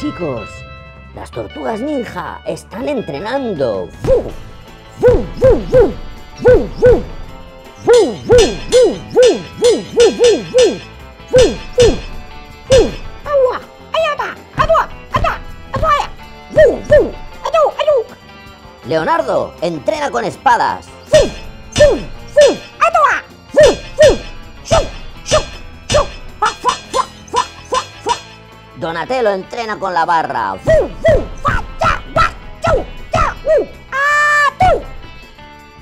chicos, las tortugas ninja están entrenando. ¡Fu! ¡Fu, fu, fu! ¡Fu, fu! ¡Fu, fu, fu, fu, fu, fu, fu, fu! ¡Fu, fu! ¡Fu! ¡Agua! ¡Ayata! ¡Agua! ¡Ata! ¡Afuera! ¡Fu, fu! ¡Ayú! ¡Ayú! Leonardo, entrena con espadas. ¡Fu! Donatello entrena con la barra.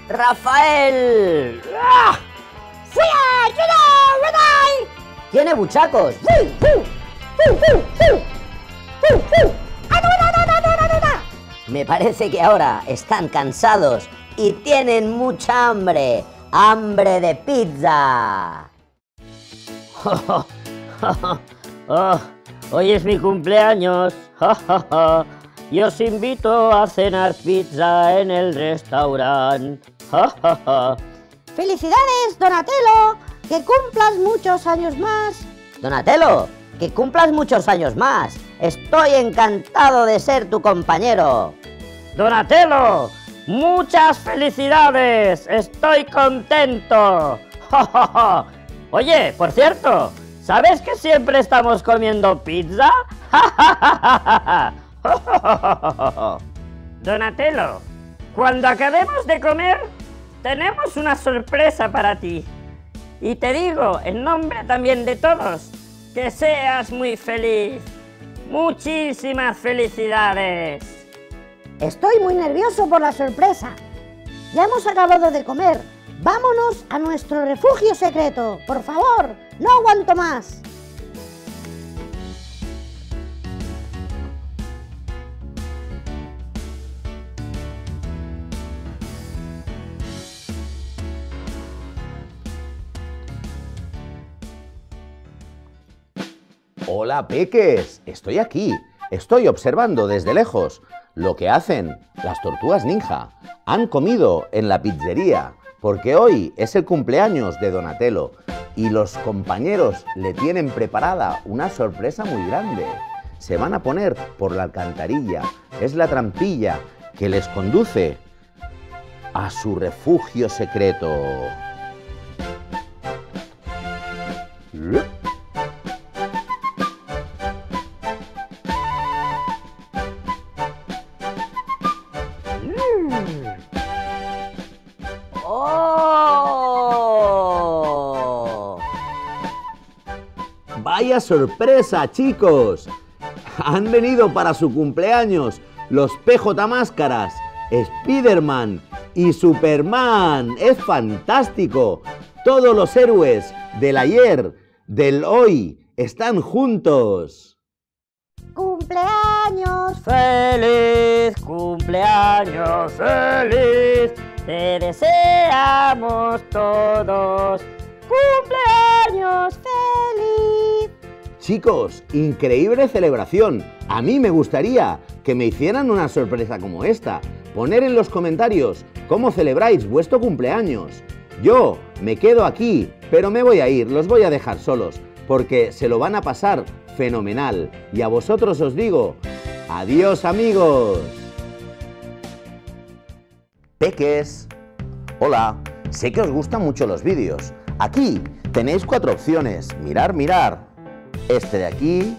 Rafael. Tiene buchacos. Me parece que ahora están cansados y tienen mucha hambre. ¡Hambre de pizza! Oh, hoy es mi cumpleaños. y os invito a cenar pizza en el restaurante. ¡Felicidades, Donatello! ¡Que cumplas muchos años más! Donatello, que cumplas muchos años más. Estoy encantado de ser tu compañero. Donatello, muchas felicidades. Estoy contento. Oye, por cierto, ¿sabes que siempre estamos comiendo pizza? Donatello, cuando acabemos de comer, tenemos una sorpresa para ti. Y te digo, en nombre también de todos, que seas muy feliz. Muchísimas felicidades. Estoy muy nervioso por la sorpresa. Ya hemos acabado de comer. Vámonos a nuestro refugio secreto. Por favor, no aguanto más. Hola, peques. Estoy aquí. Estoy observando desde lejos lo que hacen las tortugas ninja. Han comido en la pizzería porque hoy es el cumpleaños de Donatello y los compañeros le tienen preparada una sorpresa muy grande. Se van a poner por la alcantarilla. Es la trampilla que les conduce a su refugio secreto. Vaya sorpresa, chicos. Han venido para su cumpleaños los PJ Máscaras, Spiderman y Superman. Es fantástico. Todos los héroes del ayer, del hoy, están juntos. ¡Cumpleaños! ¡Feliz cumpleaños! ¡Feliz! Te deseamos todos. Chicos, increíble celebración. A mí me gustaría que me hicieran una sorpresa como esta. Poner en los comentarios cómo celebráis vuestro cumpleaños. Yo me quedo aquí, pero me voy a ir, los voy a dejar solos, porque se lo van a pasar fenomenal. Y a vosotros os digo, adiós amigos. Peques, hola, sé que os gustan mucho los vídeos. Aquí tenéis cuatro opciones, mirar, mirar. Este de aquí,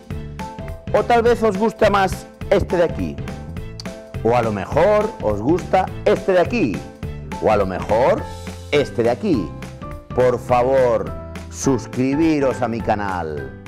o tal vez os gusta más este de aquí. O a lo mejor os gusta este de aquí. O a lo mejor este de aquí. Por favor, suscribiros a mi canal.